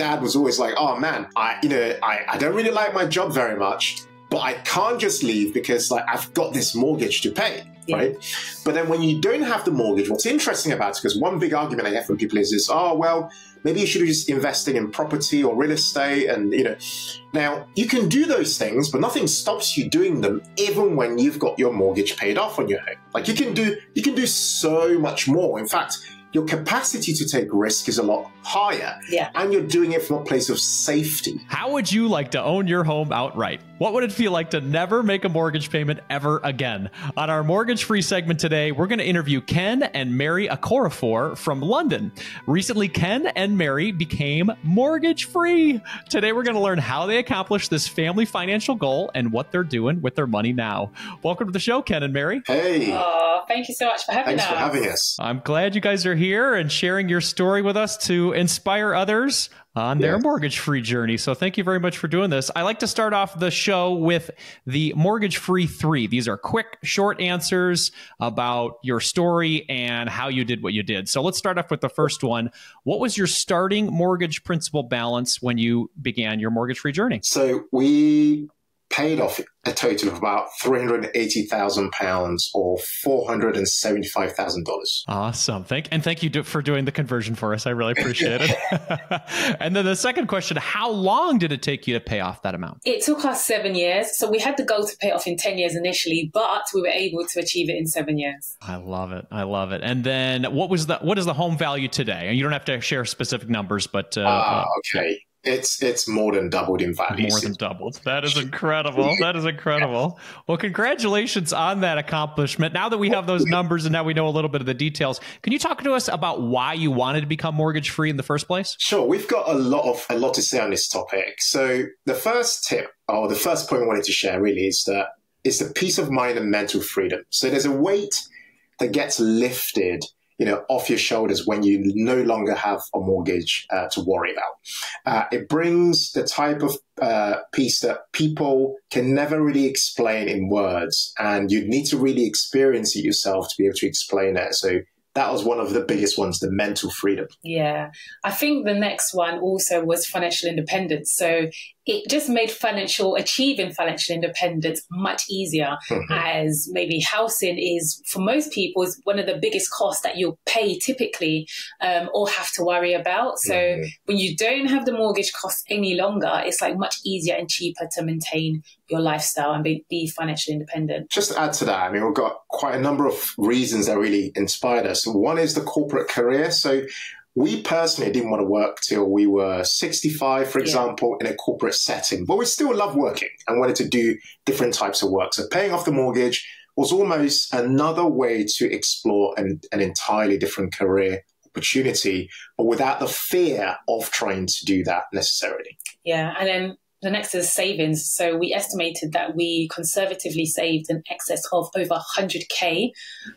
dad was always like, oh man, I, you know, I, I don't really like my job very much, but I can't just leave because like I've got this mortgage to pay. Yeah. Right. But then when you don't have the mortgage, what's interesting about it, because one big argument I get from people is, is, oh, well, maybe you should be just investing in property or real estate. And, you know, now you can do those things, but nothing stops you doing them even when you've got your mortgage paid off on your home. Like you can do, you can do so much more. In fact, your capacity to take risk is a lot higher. Yeah. And you're doing it from a place of safety. How would you like to own your home outright? What would it feel like to never make a mortgage payment ever again? On our mortgage free segment today, we're going to interview Ken and Mary Okoroafor from London. Recently, Ken and Mary became mortgage free. Today, we're going to learn how they accomplished this family financial goal and what they're doing with their money now. Welcome to the show, Ken and Mary. Hey. Oh, thank you so much for having Thanks us. Thanks for having us. I'm glad you guys are here and sharing your story with us to inspire others on their yeah. mortgage free journey. So thank you very much for doing this. I like to start off the show with the mortgage free three. These are quick, short answers about your story and how you did what you did. So let's start off with the first one. What was your starting mortgage principal balance when you began your mortgage free journey? So we paid off a total of about £380,000 or $475,000. Awesome. Thank and thank you for doing the conversion for us. I really appreciate it. and then the second question, how long did it take you to pay off that amount? It took us 7 years. So we had the goal to pay off in 10 years initially, but we were able to achieve it in 7 years. I love it. I love it. And then what was the what is the home value today? And you don't have to share specific numbers, but uh, uh okay. It's it's more than doubled in value. More than doubled. That is incredible. that is incredible. Well, congratulations on that accomplishment. Now that we have those numbers and now we know a little bit of the details, can you talk to us about why you wanted to become mortgage free in the first place? Sure. We've got a lot of a lot to say on this topic. So the first tip or the first point I wanted to share really is that it's the peace of mind and mental freedom. So there's a weight that gets lifted you know, off your shoulders when you no longer have a mortgage uh, to worry about. Uh, it brings the type of uh, peace that people can never really explain in words, and you need to really experience it yourself to be able to explain it. So that was one of the biggest ones the mental freedom. Yeah. I think the next one also was financial independence. So it just made financial achieving financial independence much easier mm-hmm. as maybe housing is for most people is one of the biggest costs that you'll pay typically um, or have to worry about. So mm-hmm. when you don't have the mortgage costs any longer it's like much easier and cheaper to maintain your lifestyle and be, be financially independent. Just to add to that i mean we've got quite a number of reasons that really inspired us one is the corporate career so we personally didn't want to work till we were 65, for example, yeah. in a corporate setting, but we still love working and wanted to do different types of work. So paying off the mortgage was almost another way to explore an, an entirely different career opportunity, but without the fear of trying to do that necessarily. Yeah. And then the next is savings. So we estimated that we conservatively saved an excess of over 100k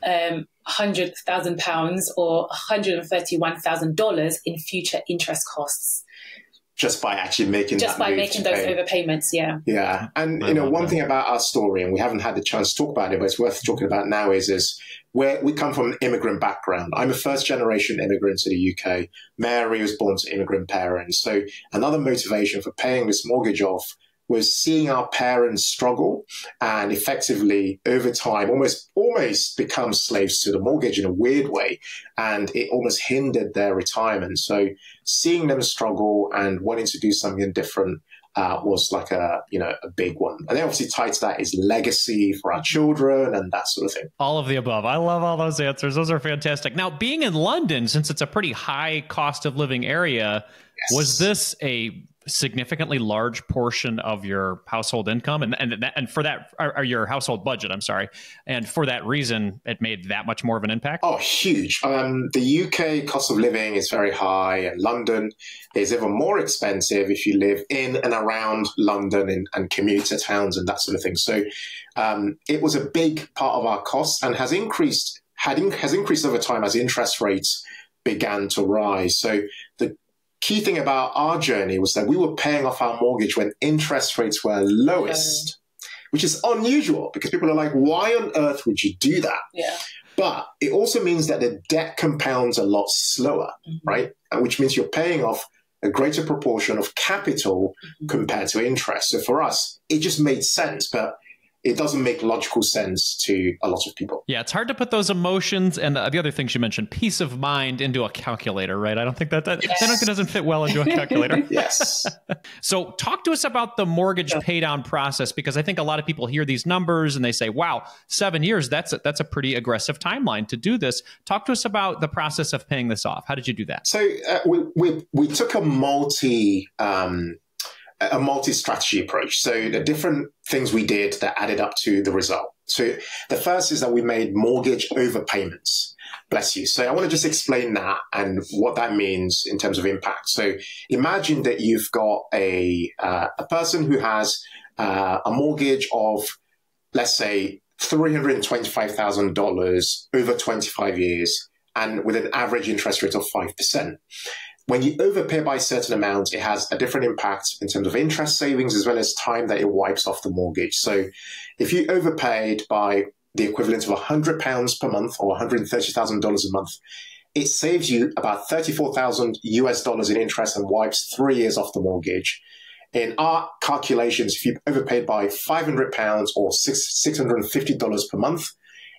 um, hundred thousand pounds or one hundred and thirty-one thousand dollars in future interest costs. Just by actually making just by making those pay. overpayments, yeah, yeah. And you know, one thing about our story, and we haven't had the chance to talk about it, but it's worth talking about now, is is where we come from an immigrant background. I'm a first generation immigrant to the UK. Mary was born to immigrant parents, so another motivation for paying this mortgage off was seeing our parents struggle and effectively over time almost almost become slaves to the mortgage in a weird way. And it almost hindered their retirement. So seeing them struggle and wanting to do something different uh, was like a you know a big one. And then obviously tied to that is legacy for our children and that sort of thing. All of the above. I love all those answers. Those are fantastic. Now being in london since it's a pretty high cost of living area yes. was this a significantly large portion of your household income. And and and for that or, your household budget i'm sorry. And for that reason it made that much more of an impact. Oh huge. Um, the uk cost of living is very high and london is even more expensive if you live in and around london and, and commuter towns and that sort of thing. So um, it was a big part of our costs and has increased had in, has increased over time as interest rates began to rise. So the key thing about our journey was that we were paying off our mortgage when interest rates were lowest, yeah. which is unusual because people are like, why on earth would you do that? Yeah. But it also means that the debt compounds a lot slower, mm-hmm. right? Which means you're paying off a greater proportion of capital mm-hmm. compared to interest. So for us, it just made sense. But it doesn't make logical sense to a lot of people. Yeah, it's hard to put those emotions and the other things you mentioned, peace of mind, into a calculator, right? I don't think that that, yes. that doesn't fit well into a calculator. yes. so, talk to us about the mortgage yeah. paydown process because I think a lot of people hear these numbers and they say, "Wow, seven years that's a, that's a pretty aggressive timeline to do this." Talk to us about the process of paying this off. How did you do that? So, uh, we, we we took a multi. Um, a multi-strategy approach. So the different things we did that added up to the result. So the first is that we made mortgage overpayments. Bless you. So I want to just explain that and what that means in terms of impact. So imagine that you've got a uh, a person who has uh, a mortgage of, let's say, three hundred twenty-five thousand dollars over twenty-five years, and with an average interest rate of five percent when you overpay by a certain amount, it has a different impact in terms of interest savings as well as time that it wipes off the mortgage. So if you overpaid by the equivalent of £100 per month or $130,000 a month, it saves you about 34,000 US dollars in interest and wipes three years off the mortgage. In our calculations, if you overpaid by £500 or $650 per month,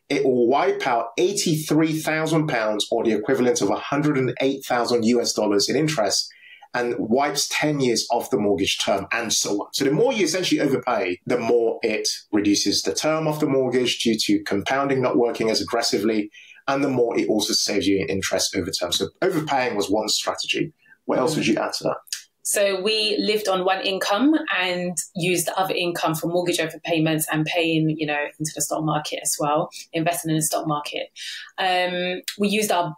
it will wipe out 83,000 pounds or the equivalent of 108,000 US dollars in interest and wipes 10 years off the mortgage term and so on. So the more you essentially overpay, the more it reduces the term of the mortgage due to compounding not working as aggressively, and the more it also saves you in interest over time. So overpaying was one strategy. What else would you add to that? So we lived on one income and used the other income for mortgage overpayments and paying, you know, into the stock market as well, investing in the stock market. Um, we used our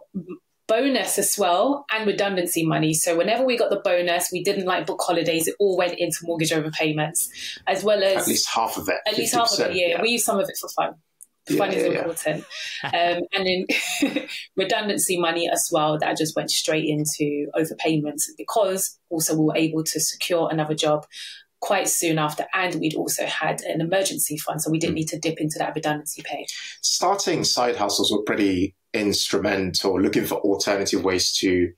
bonus as well and redundancy money. So whenever we got the bonus, we didn't like book holidays. It all went into mortgage overpayments, as well as at least half of it. At least half of it. Yeah, yeah. we used some of it for fun fun yeah, is yeah, important. um, and then redundancy money as well that just went straight into overpayments because also we were able to secure another job quite soon after and we'd also had an emergency fund so we didn't mm. need to dip into that redundancy pay starting side hustles were pretty instrumental looking for alternative ways to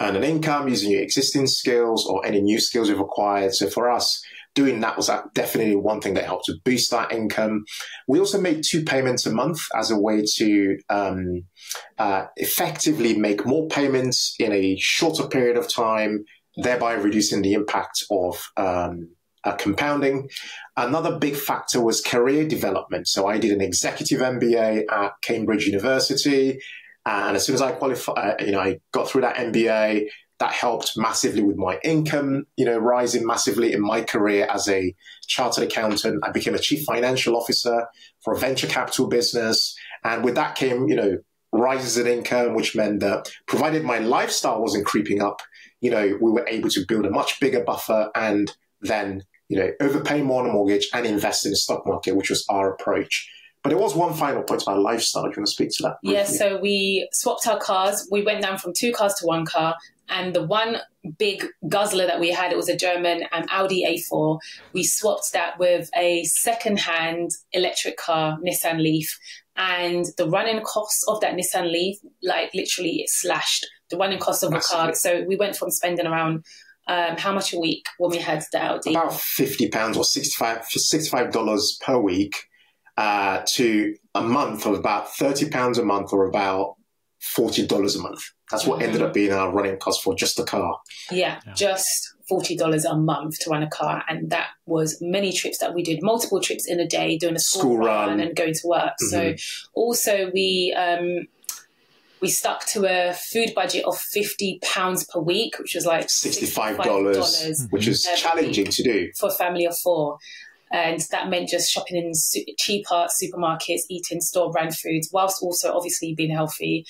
earn an income using your existing skills or any new skills you've acquired so for us doing that was definitely one thing that helped to boost that income. We also made two payments a month as a way to um, uh, effectively make more payments in a shorter period of time, thereby reducing the impact of um, uh, compounding. Another big factor was career development. So I did an executive MBA at Cambridge University. And as soon as I qualified, uh, you know, I got through that MBA, that helped massively with my income, you know, rising massively in my career as a chartered accountant. I became a chief financial officer for a venture capital business. And with that came, you know, rises in income, which meant that provided my lifestyle wasn't creeping up, you know, we were able to build a much bigger buffer and then, you know, overpay more on a mortgage and invest in the stock market, which was our approach. But there was one final point about lifestyle. Do you want to speak to that? Yes, yeah, so we swapped our cars. We went down from two cars to one car. And the one big guzzler that we had, it was a German um, Audi A4. We swapped that with a second-hand electric car, Nissan Leaf. And the running costs of that Nissan Leaf, like literally it slashed the running cost of the car. So we went from spending around um, how much a week when we had the Audi? About fifty pounds or 65 dollars per week uh, to a month of about thirty pounds a month or about forty dollars a month. That's what ended up being our running cost for just the car. Yeah, yeah. just forty dollars a month to run a car, and that was many trips that we did, multiple trips in a day, doing a school, school run, run, and going to work. Mm-hmm. So also we. Um, we stuck to a food budget of fifty pounds per week, which was like sixty-five dollars, which is challenging to do for a family of four. And that meant just shopping in cheaper supermarkets, eating store brand foods, whilst also obviously being healthy,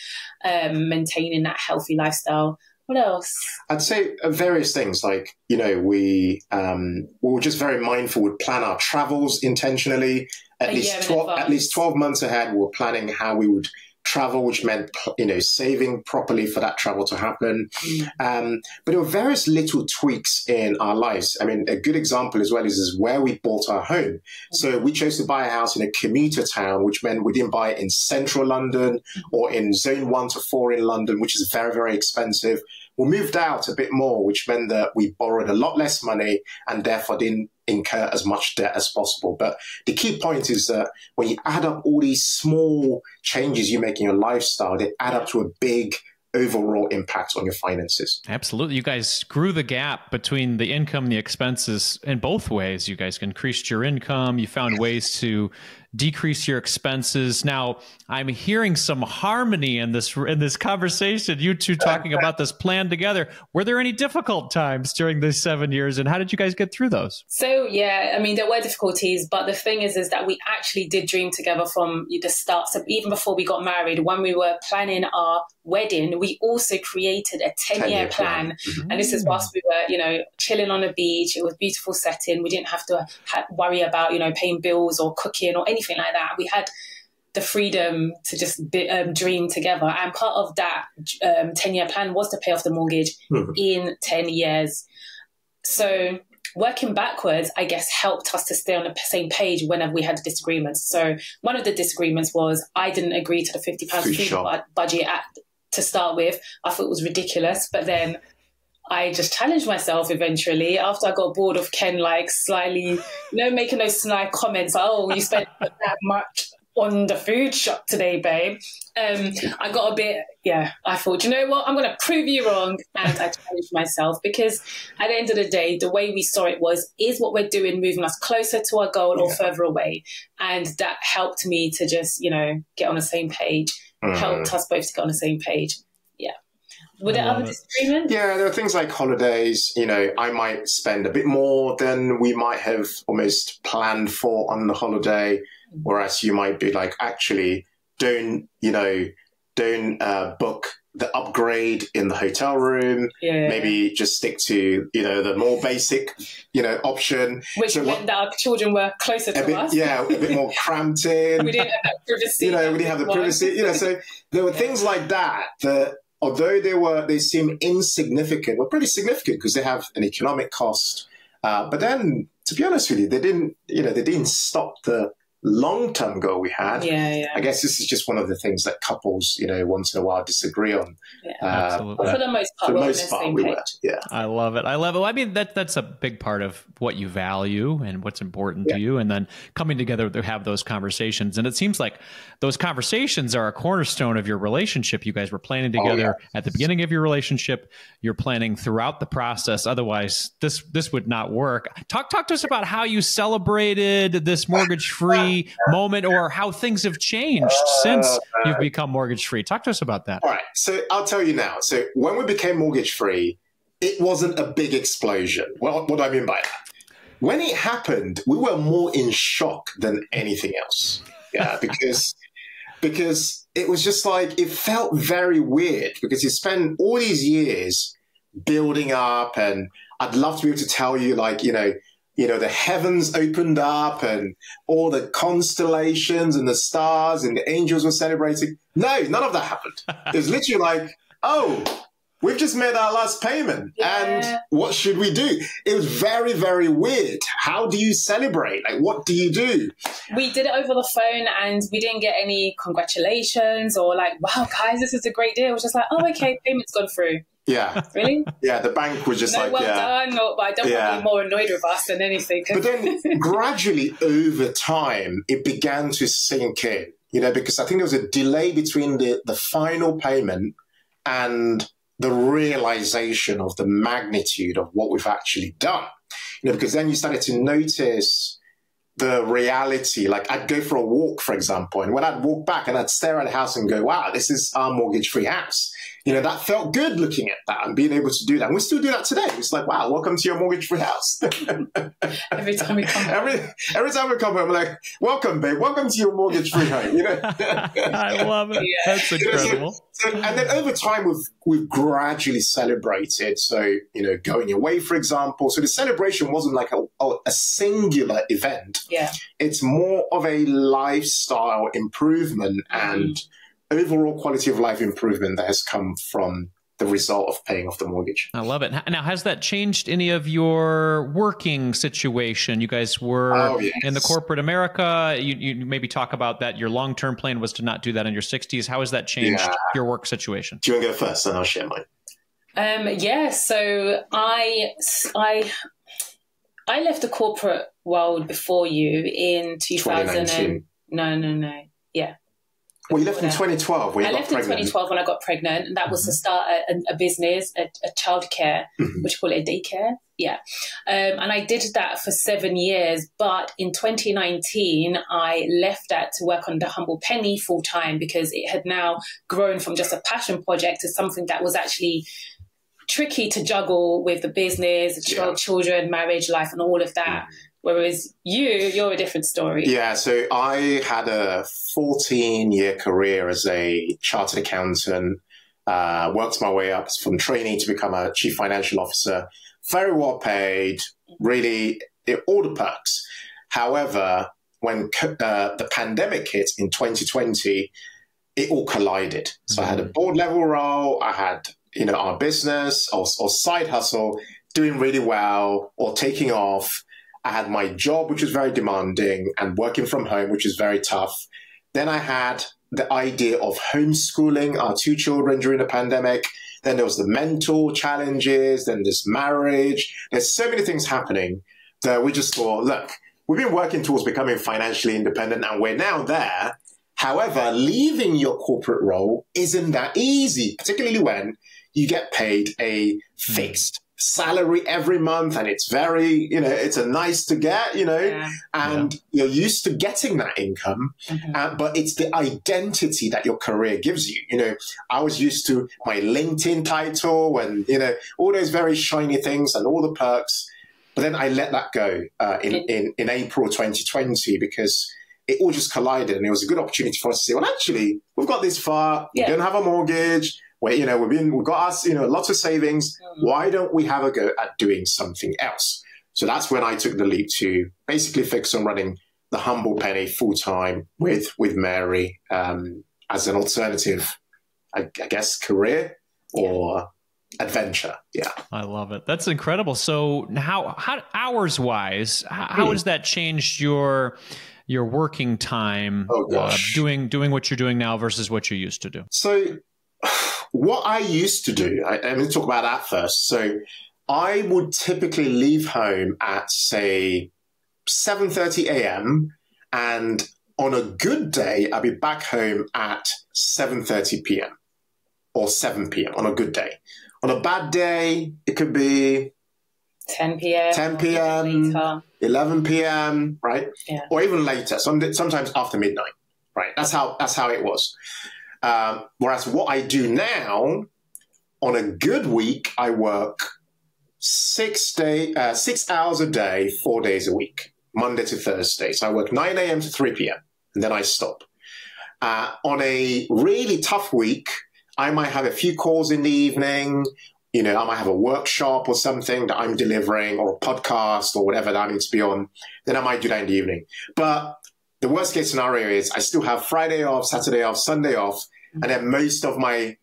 um, maintaining that healthy lifestyle. What else? I'd say uh, various things like, you know, we, um, we were just very mindful, we'd plan our travels intentionally. At, least 12, at least 12 months ahead, we were planning how we would travel, which meant you know saving properly for that travel to happen. Mm. Um, but there were various little tweaks in our lives. I mean, a good example as well is, is where we bought our home. Mm. So we chose to buy a house in a commuter town, which meant we didn't buy it in central London mm. or in zone one to four in London, which is very very expensive. We moved out a bit more, which meant that we borrowed a lot less money and therefore didn't incur as much debt as possible. But the key point is that when you add up all these small changes you make in your lifestyle, they add up to a big overall impact on your finances. Absolutely. You guys grew the gap between the income and the expenses in both ways. You guys increased your income, you found ways to decrease your expenses. Now, I'm hearing some harmony in this in this conversation. You two talking about this plan together. Were there any difficult times during these seven years, and how did you guys get through those? So yeah, I mean there were difficulties, but the thing is, is that we actually did dream together from the start. So even before we got married, when we were planning our wedding, we also created a ten year plan, plan. Mm-hmm. and this is whilst we were, you know, chilling on a beach. It was beautiful setting. We didn't have to ha- worry about you know paying bills or cooking or anything anything like that. We had the freedom to just be, um, dream together. And part of that um, 10 year plan was to pay off the mortgage mm-hmm. in 10 years. So working backwards, I guess, helped us to stay on the same page whenever we had disagreements. So one of the disagreements was I didn't agree to the £50 food sure. budget at, to start with. I thought it was ridiculous. But then I just challenged myself eventually after I got bored of Ken like slyly, you know, making those snide comments. Oh, you spent that much on the food shop today, babe. Um, I got a bit, yeah, I thought, you know what, I'm going to prove you wrong. And I challenged myself because at the end of the day, the way we saw it was, is what we're doing moving us closer to our goal or further away? And that helped me to just, you know, get on the same page, mm. helped us both to get on the same page. Yeah. Were there other disagreements? Yeah, there are things like holidays. You know, I might spend a bit more than we might have almost planned for on the holiday, whereas you might be like, actually, don't you know, don't uh, book the upgrade in the hotel room. Yeah. Maybe just stick to you know the more basic you know option. Which so meant what, that our children were closer to bit, us. Yeah, a bit more cramped in. we didn't have that privacy. You know, we didn't have the privacy. You know, so there were yeah. things like that that although they were they seem insignificant, were pretty significant because they have an economic cost. Uh, but then, to be honest with you, they didn't you know they didn't stop the long term goal we had. Yeah, yeah. I guess this is just one of the things that couples, you know, once in a while disagree on. Yeah, uh, absolutely. for the most part, for the most part, we were. Yeah, I love it. I love it. I mean, that that's a big part of what you value and what's important yeah. to you, and then coming together to have those conversations. And it seems like those conversations are a cornerstone of your relationship. You guys were planning oh, together oh, yeah. at the beginning of your relationship. You're planning throughout the process. Otherwise, this this would not work. Talk talk to us about how you celebrated this mortgage free moment or how things have changed since uh, you've become mortgage free. Talk to us about that. All right. So I'll tell you now. So when we became mortgage free, it wasn't a big explosion. Well, what do I mean by that? When it happened, we were more in shock than anything else. Yeah, because because it was just like it felt very weird because you spend all these years building up and I'd love to be able to tell you like, you know, you know, the heavens opened up and all the constellations and the stars and the angels were celebrating. No, none of that happened. It was literally like, oh, we've just made our last payment yeah. and what should we do? It was very, very weird. How do you celebrate? Like, what do you do? We did it over the phone and we didn't get any congratulations or like, wow, guys, this is a great deal. It was just like, oh, okay, payment's gone through. Yeah. Really? Yeah, the bank was just no, like, well yeah. done, but I don't yeah. want to be more annoyed with us than anything. But then gradually over time, it began to sink in, you know, because I think there was a delay between the, the final payment and the realization of the magnitude of what we've actually done. You know, because then you started to notice the reality. Like I'd go for a walk, for example, and when I'd walk back and I'd stare at a house and go, wow, this is our mortgage free house you know, that felt good looking at that and being able to do that. And we still do that today. It's like, wow, welcome to your mortgage free house. every time we come home. Every, every time we come home, I'm like, welcome, babe. Welcome to your mortgage free home. You know? I love it. Yeah. That's incredible. So, so, and then over time, we've, we've gradually celebrated. So, you know, going away, for example. So the celebration wasn't like a, a singular event. Yeah. It's more of a lifestyle improvement and mm overall quality of life improvement that has come from the result of paying off the mortgage. I love it. Now, has that changed any of your working situation? You guys were oh, yes. in the corporate America. You, you, maybe talk about that. Your long term plan was to not do that in your 60s. How has that changed yeah. your work situation? Do you want to go first, and I'll share mine? Um, yeah, so I, I, I left the corporate world before you in 2000. And, no, no, no. Yeah. Well, you left in 2012. I left pregnant. in 2012 when I got pregnant, and that was mm-hmm. to start a, a business, a, a childcare, mm-hmm. which call it a daycare. Yeah, um, and I did that for seven years. But in 2019, I left that to work on the Humble Penny full time because it had now grown from just a passion project to something that was actually tricky to juggle with the business, yeah. children, marriage, life, and all of that. Mm-hmm. Whereas you, you're a different story. Yeah, so I had a 14 year career as a chartered accountant, uh, worked my way up from trainee to become a chief financial officer, very well paid, really, it, all the perks. However, when uh, the pandemic hit in 2020, it all collided. So mm-hmm. I had a mm. board level role, I had you know our business or, or side hustle doing really well or taking off I had my job, which was very demanding, and working from home, which is very tough. Then I had the idea of homeschooling our two children during the pandemic. Then there was the mental challenges, then this marriage. There's so many things happening that we just thought, look, we've been working towards becoming financially independent and we're now there. However, leaving your corporate role isn't that easy, particularly when you get paid a fixed salary every month and it's very you know it's a nice to get you know yeah. and yeah. you're used to getting that income mm-hmm. uh, but it's the identity that your career gives you you know i was used to my linkedin title and you know all those very shiny things and all the perks but then i let that go uh, in, in in april 2020 because it all just collided and it was a good opportunity for us to say well actually we've got this far yeah. we don't have a mortgage where you know we've been we've got us you know lots of savings. Mm. Why don't we have a go at doing something else? So that's when I took the leap to basically focus on running the humble penny full time with with Mary um, as an alternative, I, I guess, career or adventure. Yeah, I love it. That's incredible. So how, how hours wise, how, how mm. has that changed your your working time oh, uh, doing doing what you're doing now versus what you used to do? So what I used to do, I, I'm going to talk about that first. So I would typically leave home at say 7:30 a.m. and on a good day I'd be back home at 7:30 p.m. or 7 p.m. on a good day. On a bad day, it could be 10 p.m. 10 p.m. 11 p.m. Right? Yeah. Or even later. Some, sometimes after midnight. Right? That's how that's how it was. Um, whereas what I do now, on a good week, I work six day, uh, six hours a day, four days a week, Monday to Thursday. So I work 9 a.m. to 3 p.m. and then I stop. Uh, on a really tough week, I might have a few calls in the evening. You know, I might have a workshop or something that I'm delivering or a podcast or whatever that I need to be on. Then I might do that in the evening. But the worst case scenario is I still have Friday off, Saturday off, Sunday off, and then most of my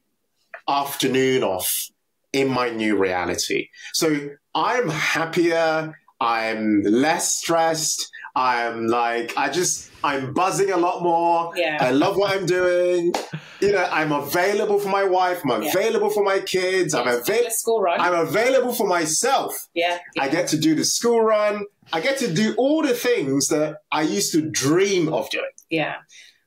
afternoon off in my new reality. So I'm happier. I'm less stressed. I'm like, I just, I'm buzzing a lot more. Yeah. I love what I'm doing. You know, I'm available for my wife. I'm yeah. available for my kids. I'm available. School run. I'm available for myself. Yeah. yeah. I get to do the school run. I get to do all the things that I used to dream of doing. Yeah.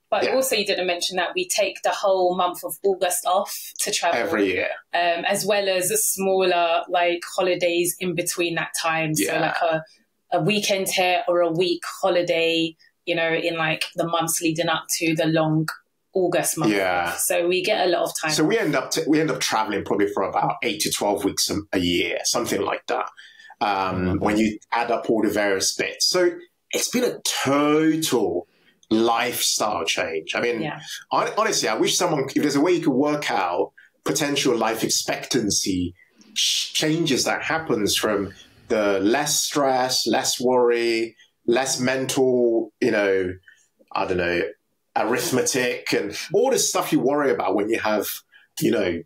But yeah. also, you didn't mention that we take the whole month of August off to travel every year, um, as well as smaller like holidays in between that time. Yeah. So like a, a weekend here or a week holiday, you know, in like the months leading up to the long August month. Yeah. So we get a lot of time. So we end up t- we end up traveling probably for about eight to twelve weeks a, a year, something like that. Um, mm-hmm. When you add up all the various bits, so it's been a total lifestyle change. I mean, yeah. honestly, I wish someone, if there's a way you could work out potential life expectancy changes that happens from the less stress, less worry, less mental, you know, I don't know, arithmetic and all this stuff you worry about when you have, you know,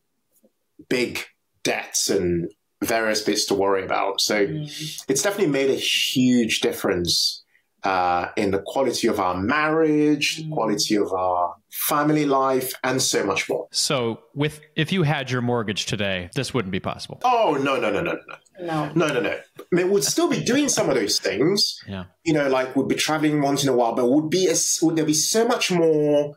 big debts and various bits to worry about. So mm. it's definitely made a huge difference uh, in the quality of our marriage, Mm. quality of our family life, and so much more. So, with if you had your mortgage today, this wouldn't be possible. Oh no no no no no No. no no no! I mean, we'd still be doing some of those things. Yeah. You know, like we'd be traveling once in a while, but would be a, would there be so much more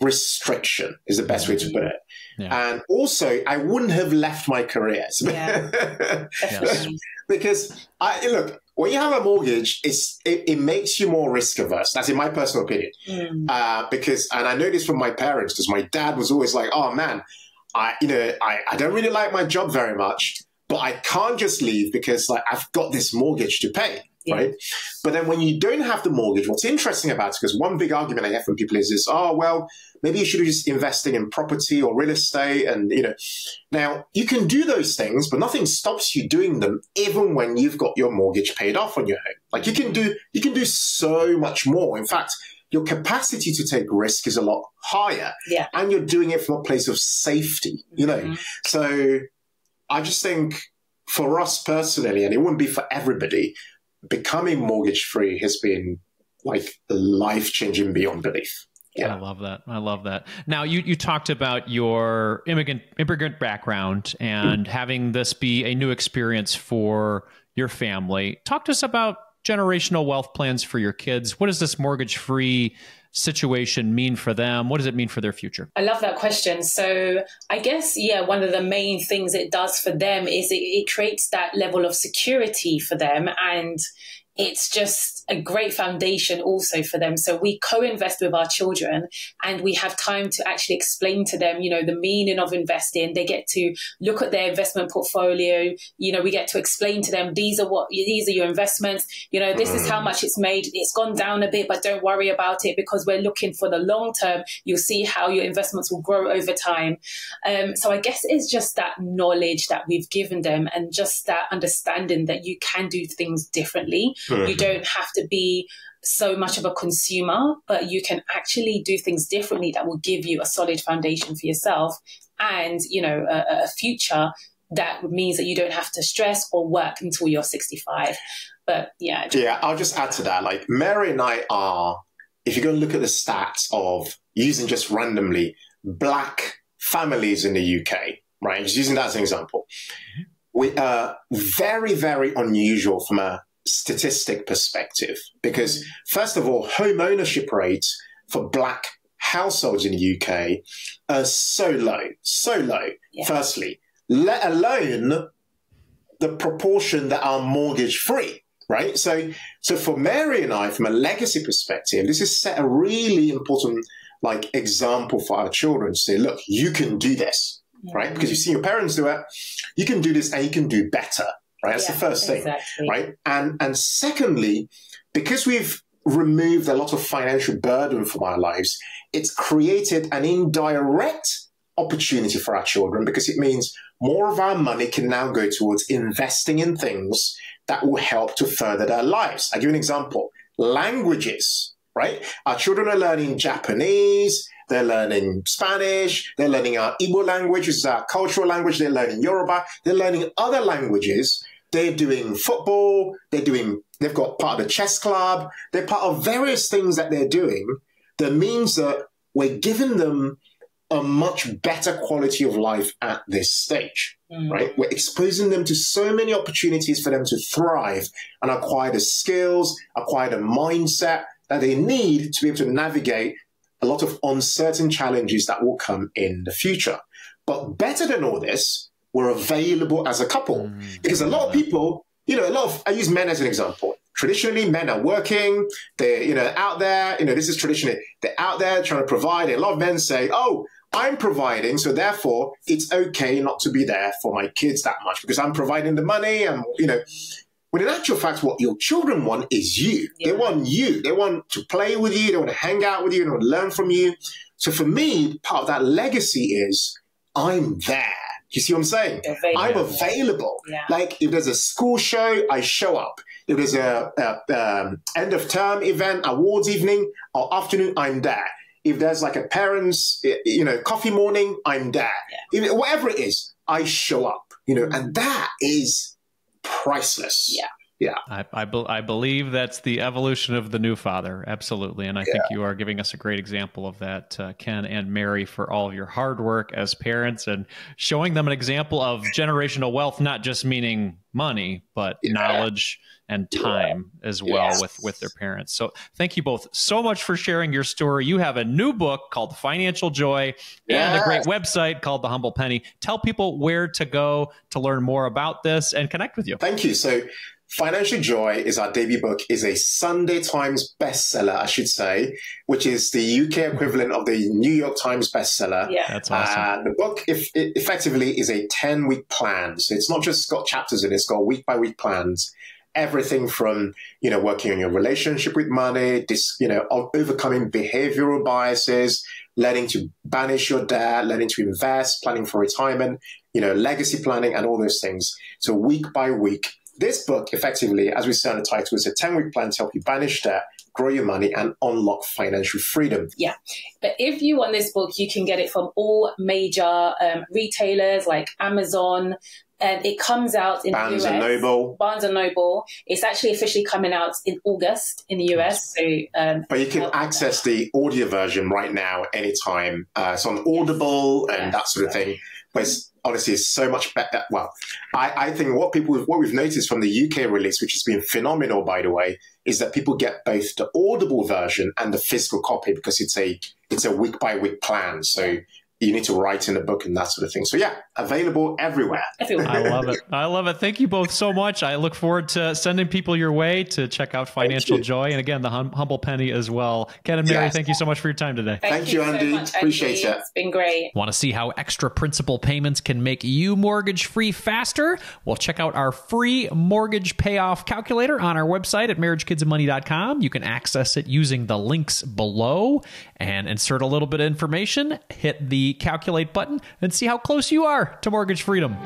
restriction? Is the best way to put it. Yeah. And also, I wouldn't have left my career Yeah. Because I look when you have a mortgage, it's it, it makes you more risk averse. That's in my personal opinion. Mm. Uh, because and I know this from my parents because my dad was always like, "Oh man, I you know I, I don't really like my job very much, but I can't just leave because like I've got this mortgage to pay." Yeah. Right. But then when you don't have the mortgage, what's interesting about it, because one big argument I hear from people is, is, oh, well, maybe you should have just invested in property or real estate. And, you know, now you can do those things, but nothing stops you doing them even when you've got your mortgage paid off on your home. Like you can do, you can do so much more. In fact, your capacity to take risk is a lot higher. Yeah. And you're doing it from a place of safety, you know. Mhm. So I just think for us personally, and it wouldn't be for everybody, becoming mortgage free has been like life changing beyond belief. Yeah. I love that. I love that. Now, you, you talked about your immigrant immigrant background and mm-hmm. having this be a new experience for your family. Talk to us about generational wealth plans for your kids. What does this mortgage free situation mean for them? What does it mean for their future? I love that question. So I guess, yeah, one of the main things it does for them is it, it creates that level of security for them and it's just a great foundation also for them. So we co-invest with our children and we have time to actually explain to them, you know, the meaning of investing. They get to look at their investment portfolio. You know, we get to explain to them, these are what, these are your investments. You know, this is how much it's made. It's gone down a bit, but don't worry about it because we're looking for the long term. You'll see how your investments will grow over time. Um, so I guess it's just that knowledge that we've given them and just that understanding that you can do things differently. You don't have to be so much of a consumer, but you can actually do things differently that will give you a solid foundation for yourself and, you know, a, a future that means that you don't have to stress or work until you're 65. But yeah, Yeah, I'll just add to that. Like Mary and I are, if you go and look at the stats of using just randomly black families in the UK, right? Just using that as an example, mm-hmm. we are very, very unusual from a statistic perspective because mm. first of all, home ownership rates for black households in the UK are so low, so low. Yeah. Firstly, let alone the proportion that are mortgage free, right? So, so for Mary and I, from a legacy perspective, this is set a really important like example for our children to say, look, you can do this, right? Because you see your parents do it, you can do this and you can do better, right? That's Yeah, the first thing exactly. right? And and secondly, because we've removed a lot of financial burden from our lives, it's created an indirect opportunity for our children because it means more of our money can now go towards investing in things that will help to further their lives. I'll give you an example. Languages, right? Our children are learning Japanese, they're learning Spanish, they're learning our Igbo language, which is our cultural language, they're learning Yoruba, they're learning other languages they're doing football, they're doing, they've got part of the chess club, they're part of various things that they're doing that means that we're giving them a much better quality of life at this stage, Mm. right? We're exposing them to so many opportunities for them to thrive and acquire the skills, acquire the mindset that they need to be able to navigate a lot of uncertain challenges that will come in the future. But better than all this, we're available as a couple. Mm. Because a lot of people, you know, a lot of, I use men as an example. Traditionally, men are working, they're, you know, out there, you know, this is traditionally, they're out there trying to provide. And a lot of men say, oh, I'm providing, so therefore it's okay not to be there for my kids that much because I'm providing the money and, you know, when in actual fact, what your children want is you. They want you. They want to play with you. They want to hang out with you. They want to learn from you. So for me, part of that legacy is I'm there. You see what I'm saying? Available. I'm available. Yeah. Like if there's a school show, I show up. If there's a, a um, end of term event, awards evening or afternoon, I'm there. If there's like a parents, you know, coffee morning, I'm there. If- whatever it is, I show up. You know, and that is priceless. Yeah. Yeah. I, I, be- I, believe that's the evolution of the new father. Absolutely. And I yeah. think you are giving us a great example of that, uh, Ken and Mary, for all of your hard work as parents and showing them an example of generational wealth, not just meaning money, but yeah. knowledge and time yeah. as well yes. with with their parents. So thank you both so much for sharing your story. You have a new book called Financial Joy and a great website called The Humble Penny. Tell people where to go to learn more about this and connect with you. Thank you. So Financial Joy is our debut book, is a Sunday Times bestseller, I should say, which is the UK equivalent of the New York Times bestseller. Yeah, that's awesome. Uh, the book if, effectively is a 10 week plan. So it's not just got chapters in it, it's got week by week plans everything from you know working on your relationship with money this you know overcoming behavioral biases learning to banish your debt learning to invest planning for retirement you know legacy planning and all those things so week by week this book effectively as we say on the title is a 10 week plan to help you banish debt grow your money and unlock financial freedom. Yeah. But if you want this book, you can get it from all major um, retailers like Amazon, and it comes out in Barnes the US. and Noble. Barnes and Noble. It's actually officially coming out in August in the US. So, um, but you can access the audio version right now, anytime. Uh, it's on Audible yes. and yes. that sort of thing. But it's, honestly, it's so much better. Well, I, I think what people, what we've noticed from the UK release, which has been phenomenal, by the way, is that people get both the Audible version and the physical copy because it's a it's a week by week plan. So you need to write in a book and that sort of thing. So yeah, available everywhere. Everywhere. I love it. I love it. Thank you both so much. I look forward to sending people your way to check out Financial Joy and again the hum- Humble Penny as well. Ken and Mary, yes. thank you so much for your time today. Thank, thank you, Andy. So much, Appreciate Andy. it. It's been great. Want to see how extra principal payments can make you mortgage free faster? Well, check out our free mortgage payoff calculator on our website at marriagekidsandmoney.com. You can access it using the links below and insert a little bit of information. Hit the calculate button and see how close you are to mortgage freedom.